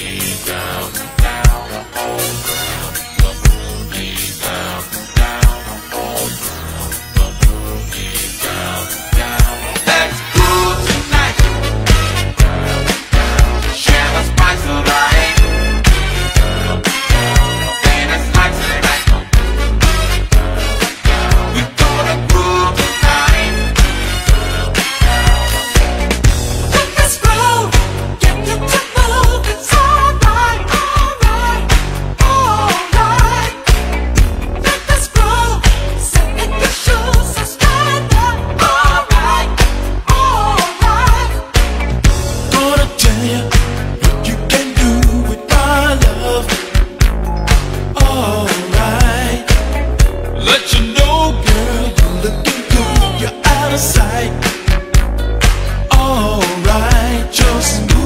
Let's Alright.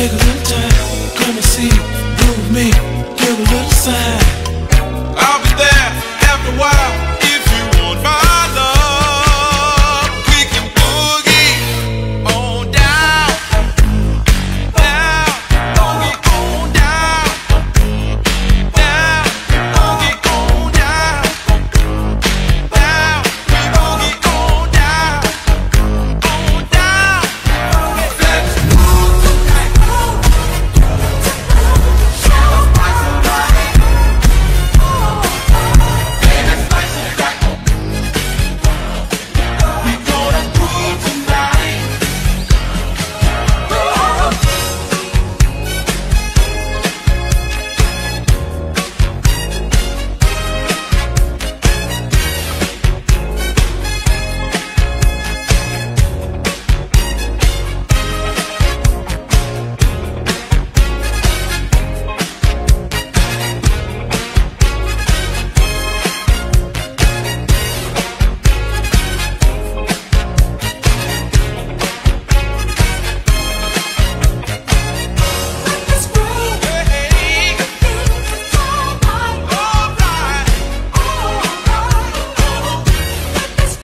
Take a little time, come and see, move me.